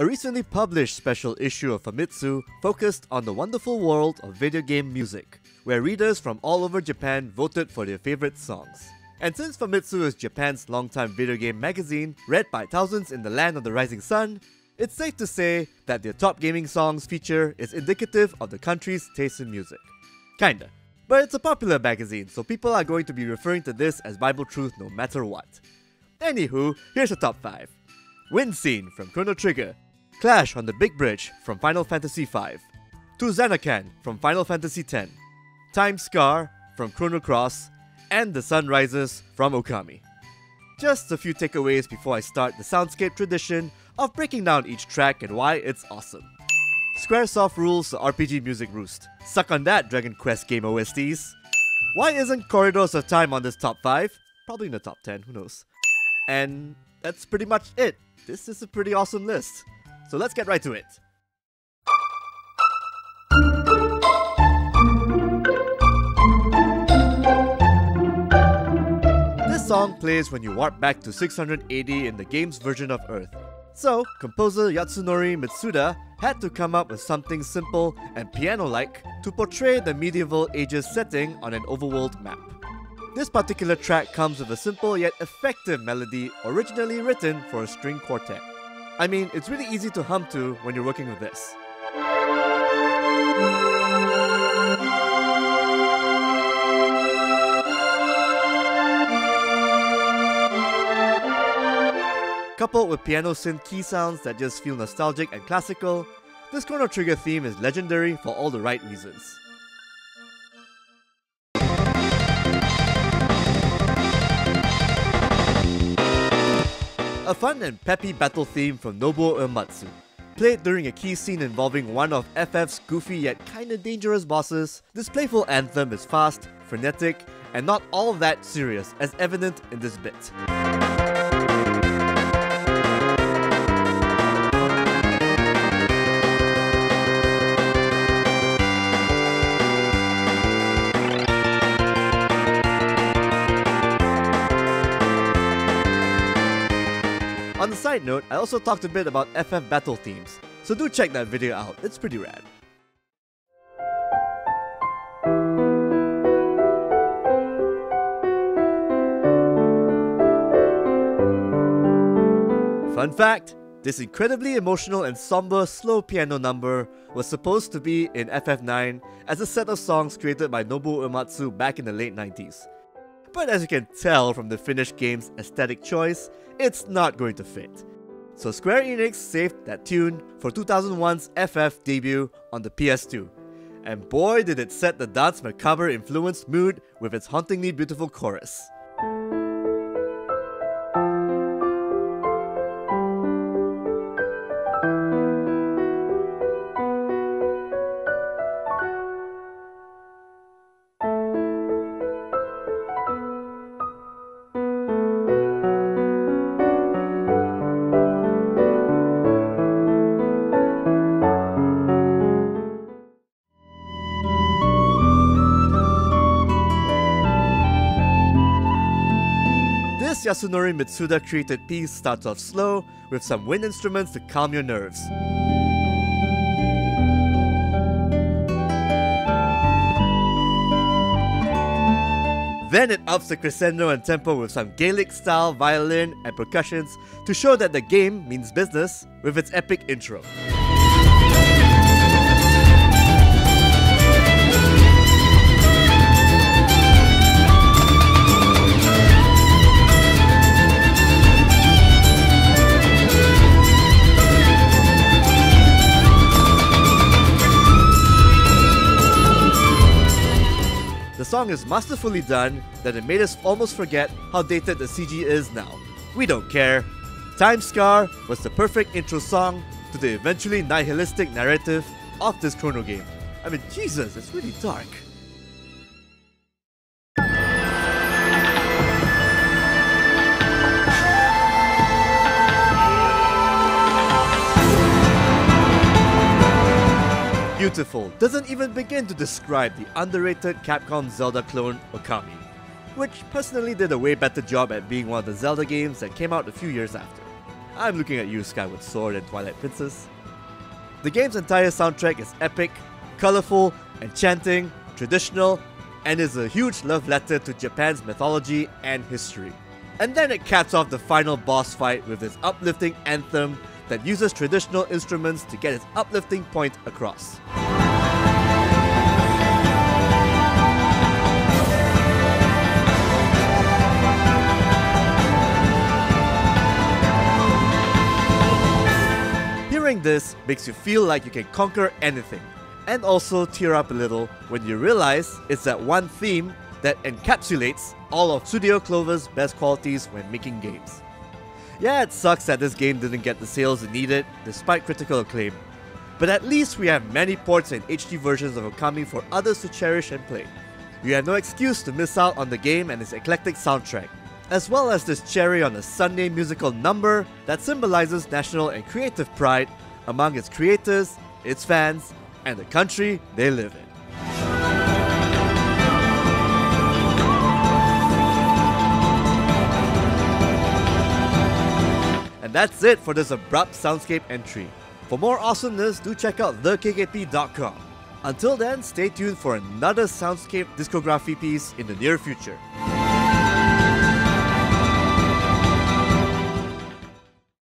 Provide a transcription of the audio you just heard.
a recently published special issue of Famitsu focused on the wonderful world of video game music, where readers from all over Japan voted for their favorite songs. And since Famitsu is Japan's longtime video game magazine, read by thousands in the land of the rising sun, it's safe to say that their top gaming songs feature is indicative of the country's taste in music. Kinda. But it's a popular magazine, so people are going to be referring to this as Bible truth no matter what. Anywho, here's the top 5. Wind Scene from Chrono Trigger, Clash on the Big Bridge from Final Fantasy V, To Zanarkand from Final Fantasy X, Time Scar from Chrono Cross, and The Sun Rises from Okami. Just a few takeaways before I start the soundscape tradition of breaking down each track and why it's awesome. Squaresoft rules the RPG music roost. Suck on that, Dragon Quest game OSTs. Why isn't Corridors of Time on this top 5? Probably in the top 10, who knows. And that's pretty much it. This is a pretty awesome list. So let's get right to it. This song plays when you warp back to 680 in the game's version of Earth. So, composer Yasunori Mitsuda had to come up with something simple and piano-like to portray the medieval ages setting on an overworld map. This particular track comes with a simple yet effective melody originally written for a string quartet. I mean, it's really easy to hum to when you're working with this. Coupled with piano synth key sounds that just feel nostalgic and classical, this Chrono Trigger theme is legendary for all the right reasons. A fun and peppy battle theme from Nobuo Uematsu. Played during a key scene involving one of FF's goofy yet kinda dangerous bosses, this playful anthem is fast, frenetic, and not all that serious, as evident in this bit. On the side note, I also talked a bit about FF battle themes, so do check that video out, it's pretty rad. Fun fact this incredibly emotional and somber slow piano number was supposed to be in FF9 as a set of songs created by Nobuo Uematsu back in the late 90s. But as you can tell from the finished game's aesthetic choice, it's not going to fit. So Square Enix saved that tune for 2001's FF debut on the PS2. And boy did it set the Danse Macabre influenced mood with its hauntingly beautiful chorus. Yasunori Mitsuda created piece starts off slow with some wind instruments to calm your nerves. Then it ups the crescendo and tempo with some Gaelic style violin and percussions to show that the game means business with its epic intro. Song is masterfully done that it made us almost forget how dated the CG is now. We don't care. Time Scar was the perfect intro song to the eventually nihilistic narrative of this chrono game. I mean, Jesus, it's really dark. Beautiful doesn't even begin to describe the underrated Capcom Zelda clone Okami, which personally did a way better job at being one of the Zelda games that came out a few years after. I'm looking at you, Skyward Sword and Twilight Princess. The game's entire soundtrack is epic, colorful, enchanting, traditional, and is a huge love letter to Japan's mythology and history. And then it caps off the final boss fight with this uplifting anthem that uses traditional instruments to get its uplifting point across. Hearing this makes you feel like you can conquer anything, and also tear up a little when you realize it's that one theme that encapsulates all of Studio Clover's best qualities when making games. Yeah, it sucks that this game didn't get the sales it needed, despite critical acclaim. But at least we have many ports and HD versions of coming for others to cherish and play. You have no excuse to miss out on the game and its eclectic soundtrack, as well as this cherry on a sundae musical number that symbolizes national and creative pride among its creators, its fans, and the country they live in. And that's it for this abrupt soundscape entry. For more awesomeness, do check out thekkp.com. Until then, stay tuned for another soundscape discography piece in the near future.